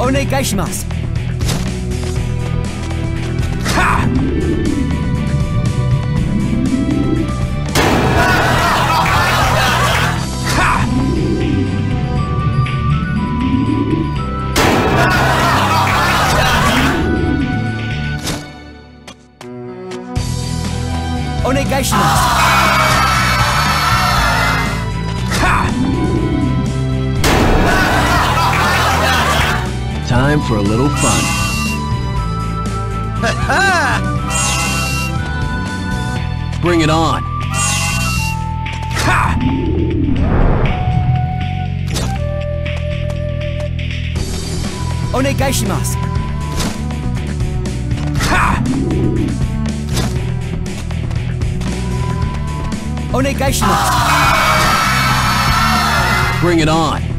お願いします。お願いします Time for a little fun. Bring it on. Ha! Onegai shimasu. Ha! Onegai shimasu. Bring it on.